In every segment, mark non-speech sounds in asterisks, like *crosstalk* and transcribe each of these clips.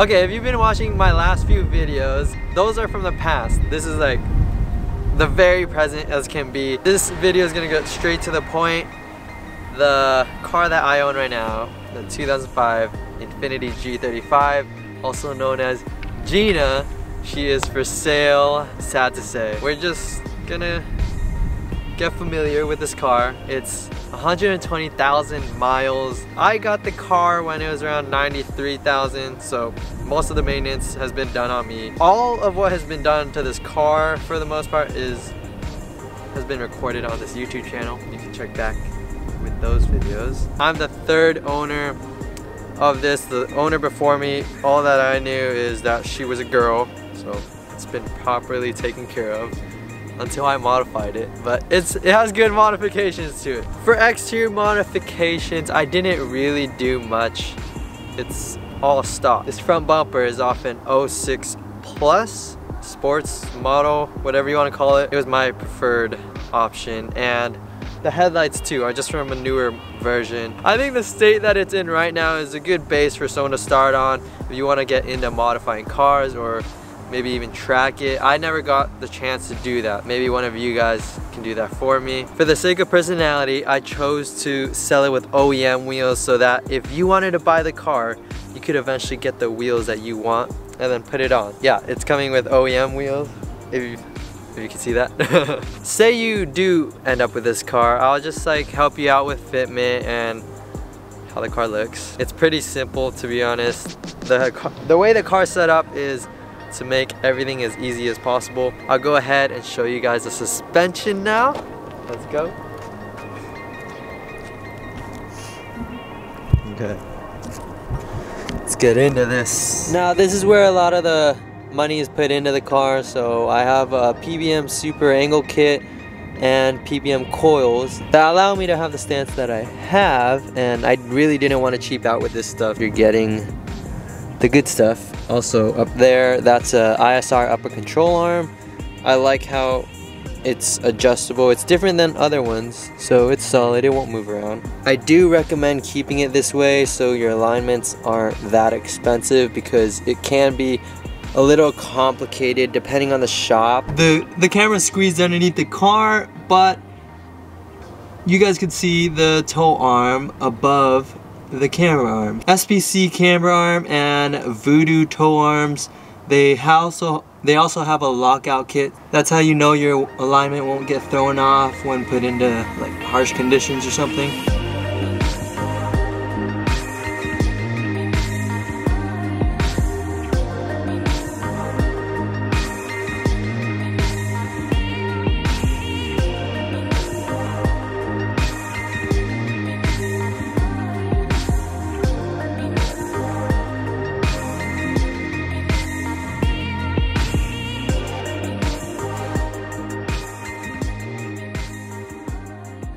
Okay, if you've been watching my last few videos, those are from the past. This is like the very present as can be. This video is gonna go straight to the point. The car that I own right now, the 2005 Infiniti G35, also known as Gina, she is for sale, sad to say. We're just gonna get familiar with this car. It's 120,000 miles. I got the car when it was around 93,000, so most of the maintenance has been done on me. All of what has been done to this car, for the most part, is has been recorded on this YouTube channel. You can check back with those videos. I'm the third owner of this. The owner before me, all that I knew is that she was a girl, so it's been properly taken care of until I modified it. But it's it has good modifications to it. For exterior modifications, I didn't really do much. It's all stock. This front bumper is off an 06 Plus sports model, whatever you want to call it. It was my preferred option and the headlights too are just from a newer version. I think the state that it's in right now is a good base for someone to start on if you want to get into modifying cars or maybe even track it. I never got the chance to do that. Maybe one of you guys can do that for me. For the sake of personality, I chose to sell it with OEM wheels so that if you wanted to buy the car, you could eventually get the wheels that you want and then put it on. Yeah, it's coming with OEM wheels. If you, if you can see that. *laughs* Say you do end up with this car, I'll just like help you out with fitment and how the car looks. It's pretty simple to be honest. The, the way the car's set up is to make everything as easy as possible. I'll go ahead and show you guys the suspension now. Let's go. Okay. Let's get into this. Now this is where a lot of the money is put into the car. So I have a PBM Super Angle Kit and PBM coils that allow me to have the stance that I have and I really didn't want to cheap out with this stuff. You're getting the good stuff. Also up there, that's a ISR upper control arm. I like how it's adjustable. It's different than other ones, so it's solid. It won't move around. I do recommend keeping it this way so your alignments aren't that expensive because it can be a little complicated depending on the shop. The, the camera squeezed underneath the car, but you guys can see the toe arm above the camber arm. SPC camber arm and Voodoo toe arms. They also they also have a lockout kit. That's how you know your alignment won't get thrown off when put into like harsh conditions or something.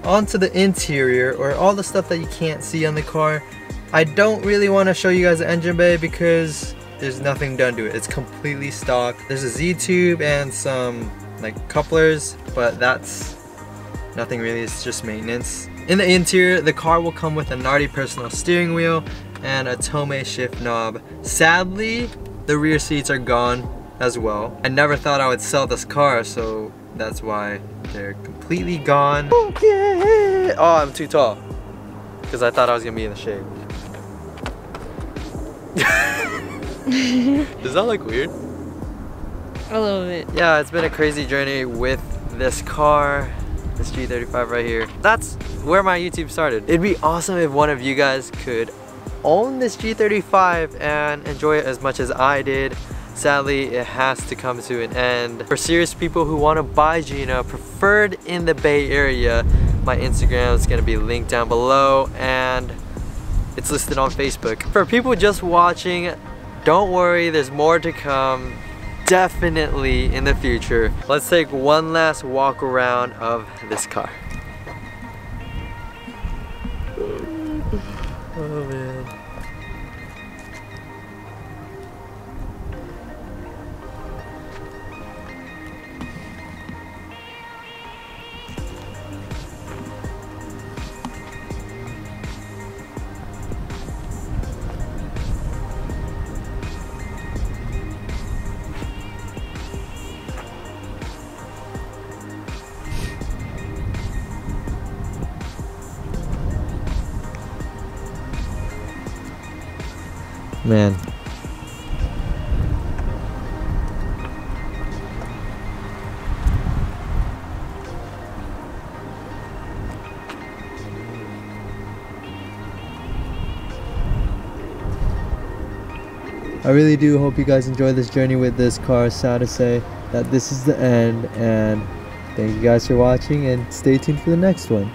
Onto the interior or all the stuff that you can't see on the car. I don't really want to show you guys the engine bay because there's nothing done to it. It's completely stock. There's a Z-tube and some like couplers, but that's nothing really, it's just maintenance. In the interior, the car will come with a Nardi personal steering wheel and a Tomei shift knob. Sadly, the rear seats are gone as well. I never thought I would sell this car, so that's why they're completely gone. Oh, I'm too tall. Because I thought I was gonna be in the shade. *laughs* Does that look weird? A little bit. Yeah, it's been a crazy journey with this car, this G35 right here. That's where my YouTube started. It'd be awesome if one of you guys could own this G35 and enjoy it as much as I did. Sadly, it has to come to an end. For serious people who want to buy Gina, preferred in the Bay Area, my Instagram is going to be linked down below and it's listed on Facebook. For people just watching, don't worry, there's more to come definitely in the future. Let's take one last walk around of this car. Oh man. Man. I really do hope you guys enjoy this journey with this car. Sad to say that this is the end and thank you guys for watching and stay tuned for the next one.